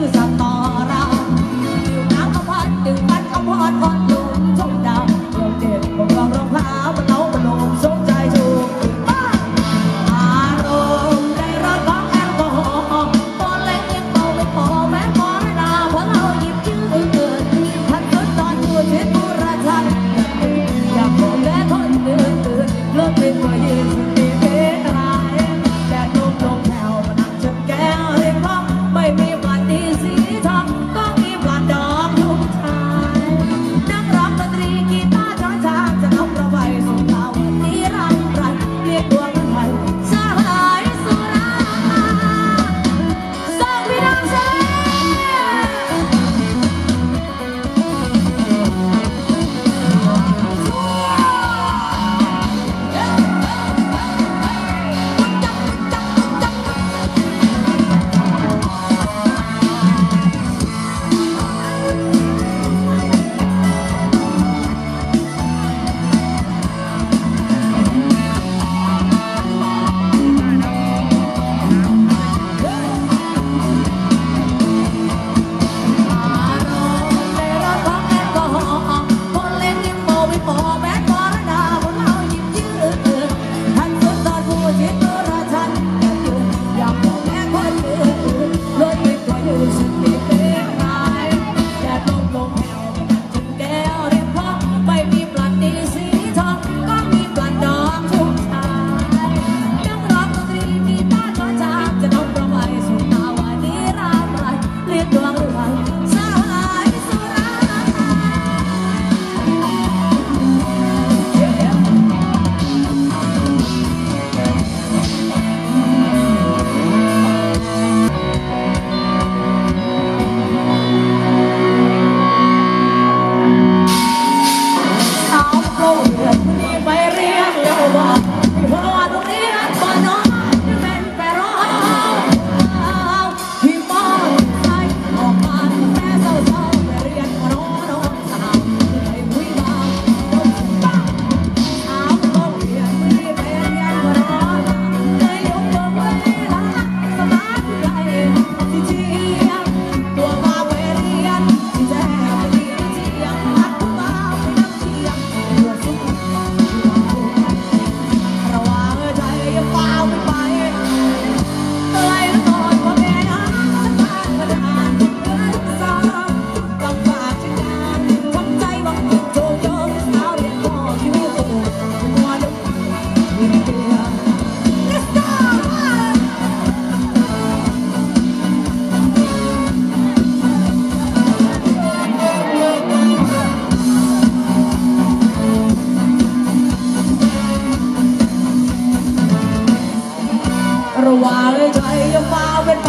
usar ระหว่างในใจจะมาเป็น